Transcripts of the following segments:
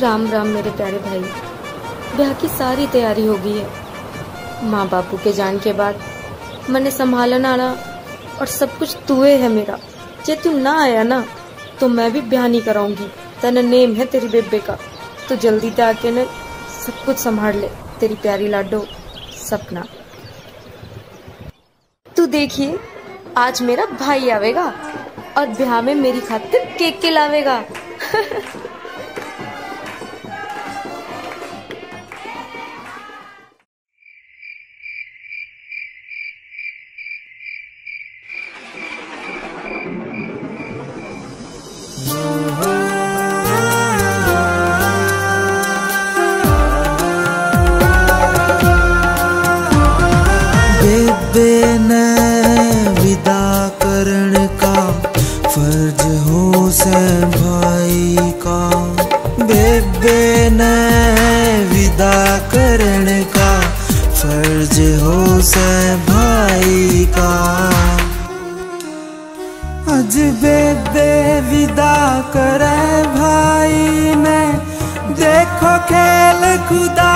राम राम मेरे प्यारे भाई। ब्याह की सारी तैयारी हो गई है। माँ बापू के जान के बाद मैंने संभालन आना और सब कुछ तुए है मेरा। जे तू ना आया ना तो मैं भी ब्याह नहीं कराऊँगी। तेना नेम है तेरी बेबे का। तो जल्दी ते आके ने सब कुछ संभाल ले। तेरी प्यारी लाडो, सपना। तू देखिए, आज मेरा भाई आवेगा और ब्याह में मेरी खातिर केक के लावेगा। खेल खुदाई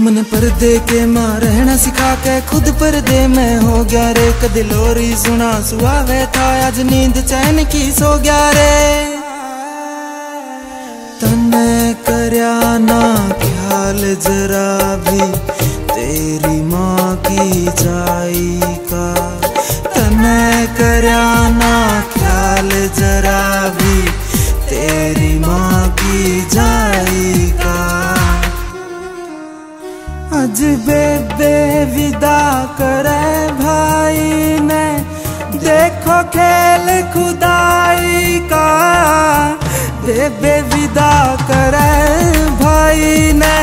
मन पर दे के माँ रहना सिखा के खुद पर दे मैं हो गया रे। कदलोरी सुना सुना वे था, आज नींद चैन की सो गया रे। तने करया ना, ख्याल जरा भी, तेरी माँ की जाई अज बेबे विदा करे भाई ने देखो खेल खुदाई का। बेबे विदा करे भाई ने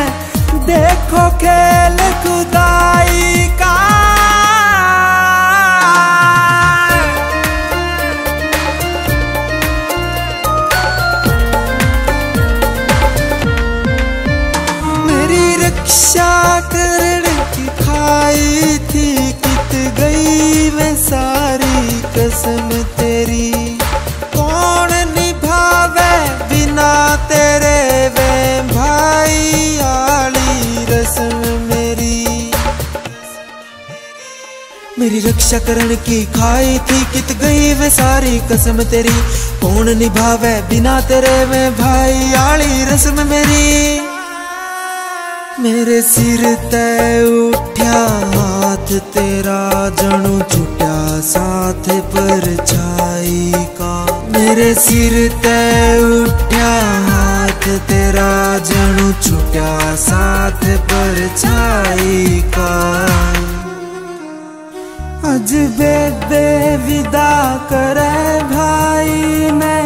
देखो खेल खुदाई का। मेरी रक्षा कसम तेरी। कौन निभावे बिना तेरे वे भाई? आली रस्म मेरी। मेरी रक्षा करण की खाई थी, कित गई वे सारी कसम तेरी। कौन निभावे बिना तेरे में भाई? आली रस्म मेरी। मेरे सिर तय उठ्या हाथ तेरा, जणु छुट्या साथ पर छाई का। मेरे सिर तय उठ्या, हाथ तेरा जणु छुट्या, साथ पर छाई का। अज बेबे विदा करे भाई ने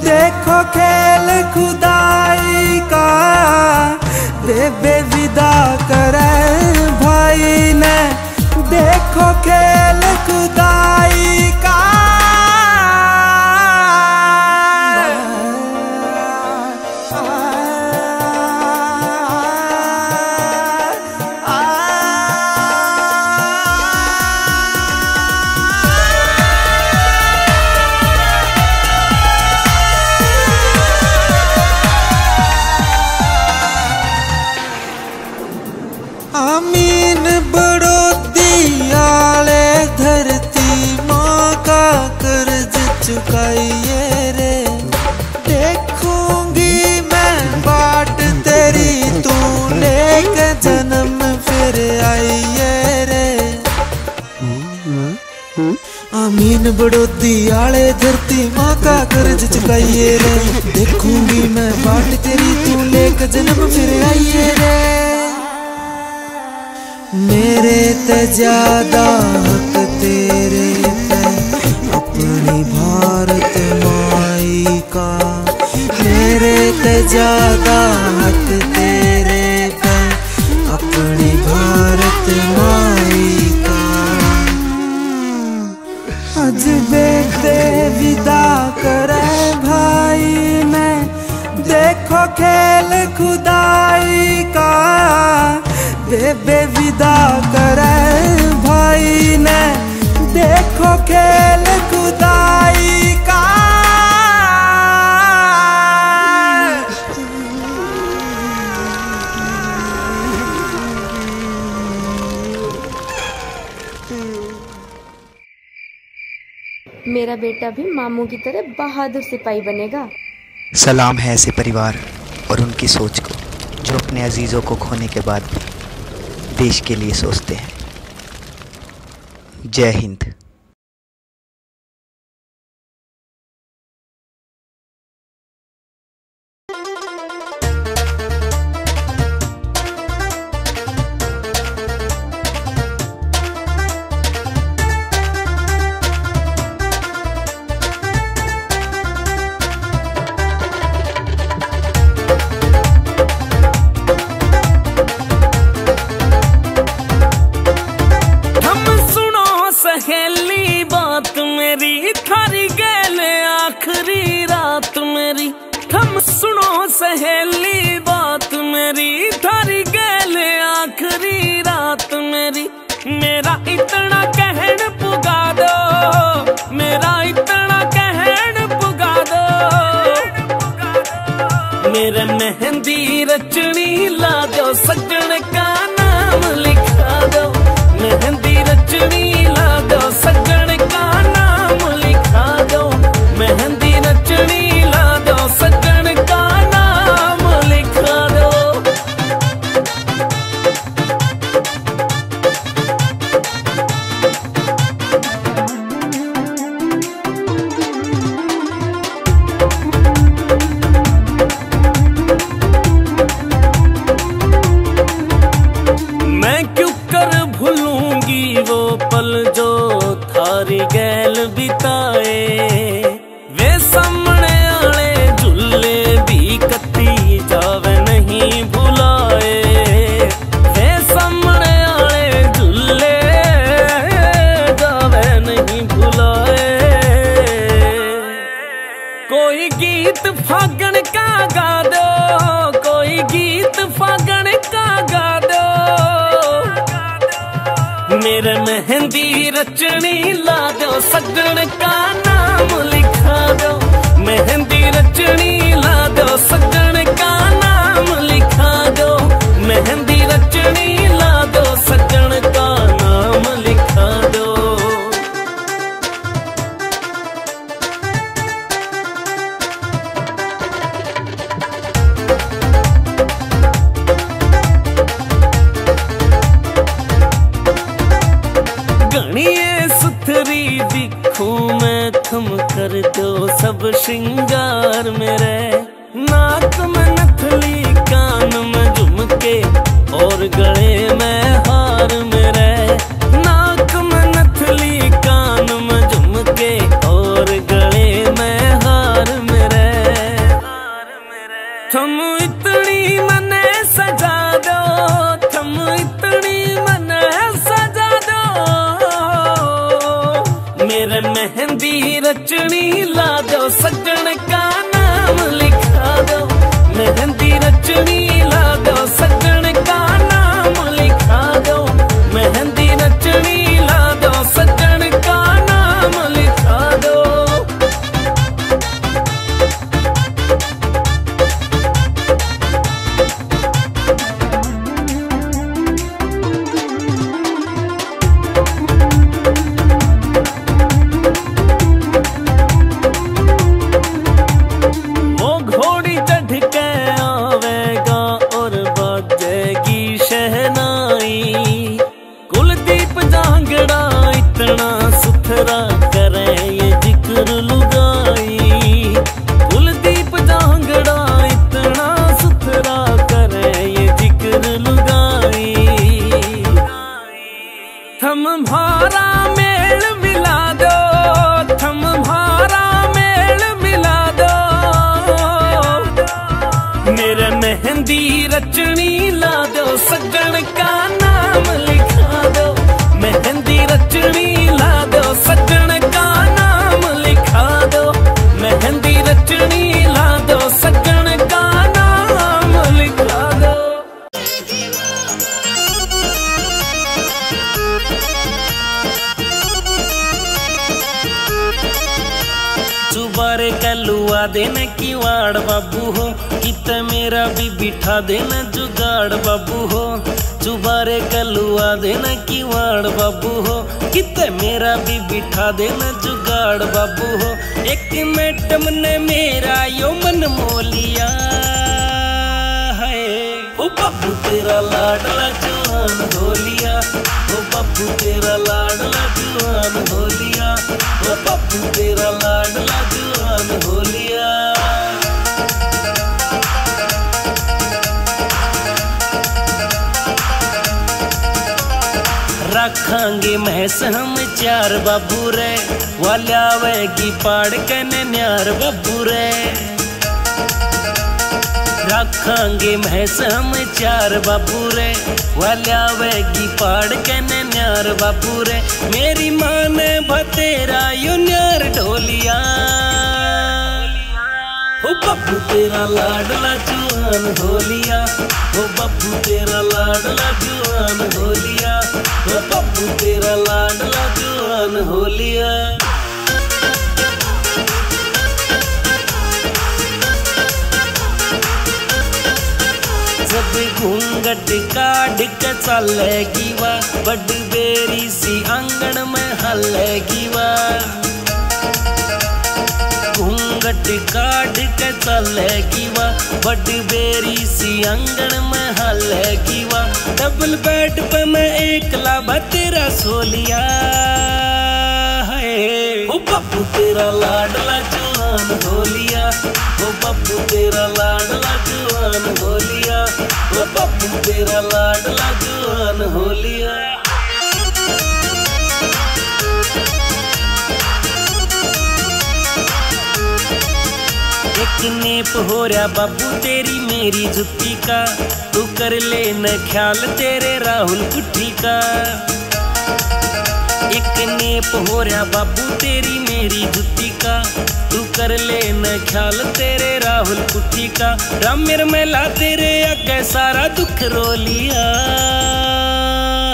देखो खेल खुदाई का। बेबे विदा करे भाई ने देखो खेल खुदाई का बड़ो दियाले धरती माँ का कर्ज चुकाइए रे। देखूँगी मैं बाट तेरी, तू लेके जन्म फिर आइए रे। मेरे ते ज़्यादा हक तेरे पे अपनी भारत माई का। मेरे ते ज़्यादा खेल खुदाई का बेबे विदा करे भाई ने। देखो खेल खुदाई का। मेरा बेटा भी मामू की तरह बहादुर सिपाही बनेगा। सलाम है ऐसे परिवार। और उनकी सोच को, जो अपने अजीज़ों को खोने के बाद भी देश के लिए सोचते हैं। जय हिंद। कर भूलूँगी वो पल जो थारी गैल बिताए मेहंदी रचनी ला दो चुबारे कलुआ देना किवाड़ बाबू हो। कित मेरा भी बिठा देना जुगाड़ बाबू हो। चुबारे कलुआ देना किवाड़ बाबू हो। कित मेरा भी बिठा देना जुगाड़ बाबू हो। एक मैडम ने मेरा यो मन मोलिया है। ओ बाबू तेरा लाडला जवान हो लिया ओ बाबू तेरा लाडला जवान हो लिया ओ बाबू तेरा लाडला लिया रखांगे महस हम चार बाबू रे वाल्यावेगी पाड़ कने न्यार बाबू रे। रखांगे महस हम चार बाबू रे वाल्यावेगी पाड़ कने न्यार बाबू रे। मेरी माँ ने भतेरा यो न्यार ढोलिया। बब्बू तेरा लाडला जुआन हो लिया ओ बब्बू तेरा लाडला जुआन हो लिया ओ बब्बू तेरा लाडला जुआन हो लिया जब घूंघट काढ़ के चलेगी वा बड़ बेरी सी आँगन में हलेगी वा। घूंघट काढ़ के चलेगी वा बड़ बेरी सी आँगन में हल हलेगी वा डबल बेड पे मैं एकला बतेरा सो लिया है। ओ बब्बू तेरा लाडला जवान हो लिया ओ बब्बू तेरा लाडला जवान हो लिया ओ बब्बू तेरा लाडला जवान हो लिया एक नेप हो रहा बाबू तेरी मेरी जुत्ती का। तू कर ले न ख्याल तेरे राहुल कुट्टी का। एक नेप हो रहा बाबू तेरी मेरी जुत्ती का। तू कर ले न ख्याल तेरे राहुल कुट्टी का। रामेर मेला तेरे अगे सारा दुख रो लिया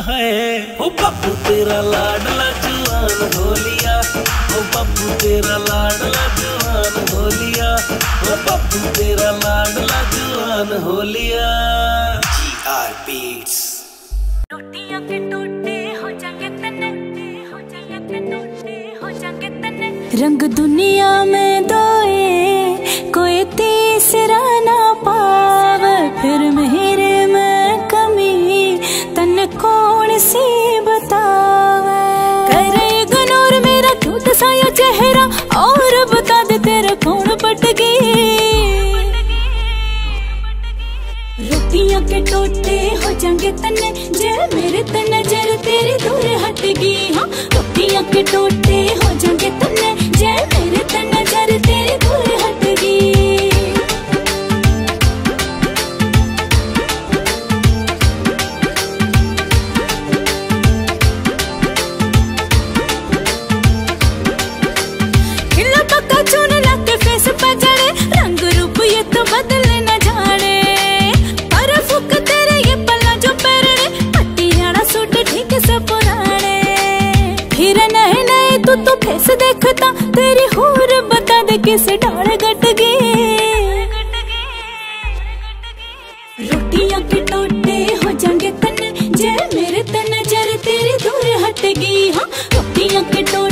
है। ओ बाबू तेरा लाडला जुआन हो लिया। ओ बाबू तेरा लाडला जुआन बाबू तेरा लाडला जुआन हो लिया। टूटियाँ के टूटे हो जाएँगे तने। हो जाएँगे टूटे हो जाएँगे तने। रंग दुनिया में दोए कोई तीसरा ना पावे। फिर मेरे में कमी तन कौन सी बतावे? करे मेरा चेहरा और बता दे तेरे कौन पट गई रोटियाँ के टोटे हो जाएँगे तने। जे मेरे तने नज़र, तेरे दूर हटगी। हाँ अखियों के टोटे हो जाएँगे तने। जे मेरे तने नज़र, तेरे दूर हटगी। तो देखता तेरी होर बता दे किस डाल गट गए रोटियाँ के टोटे हो जाएँगे तन जे मेरे तन नज़र तेरी दूर हटगी हाँ रोटियाँ के टोटे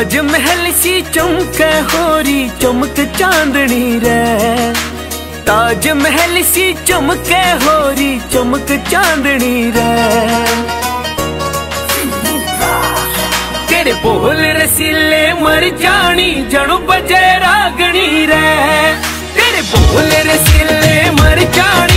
ताज महल सी चमक होरी चमक चांदनी रे ताज महल सी चमक होरी चमक चांदनी रे तेरे बोल रसीले मर जानी जणु बजे रागणी रे तेरे बोल रसीले मर जानी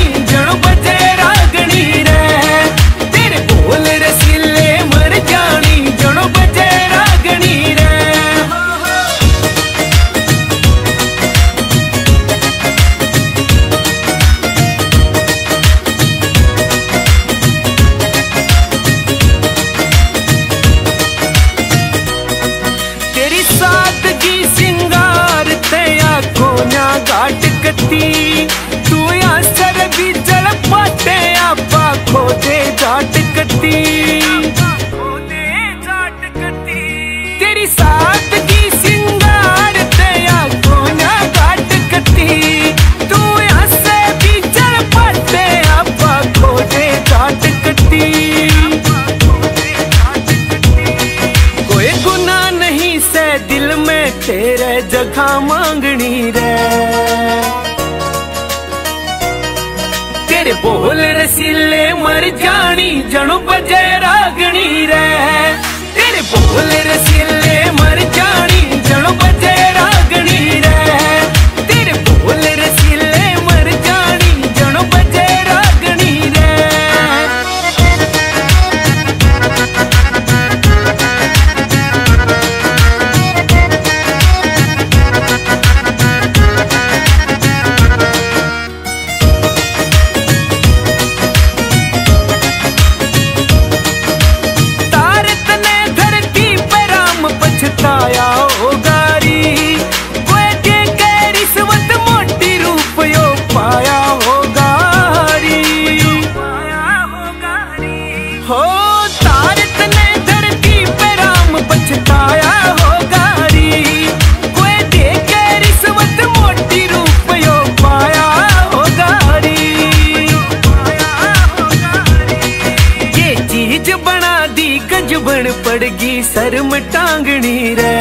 पड़गी, शर्म टांगनी रे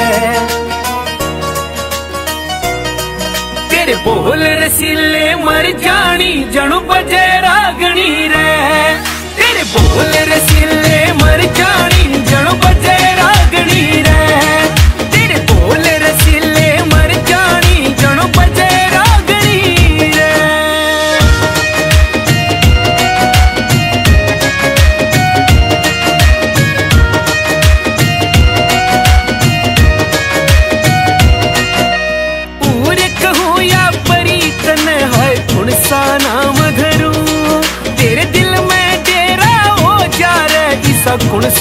तेरे बोल रसीले मर जानी, जणु बजे रागनी रे तेरे बोल रसीले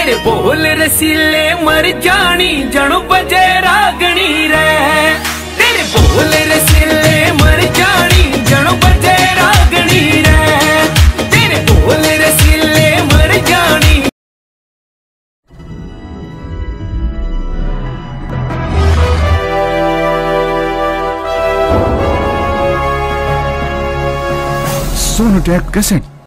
तेरे बोल रसीले मर जानी, जणु बजे रागनी रे तेरे बोल रसीले मर जानी, जणु बजे रागनी रे तेरे बोल रसीले मर जानी। Sonotech Cassette.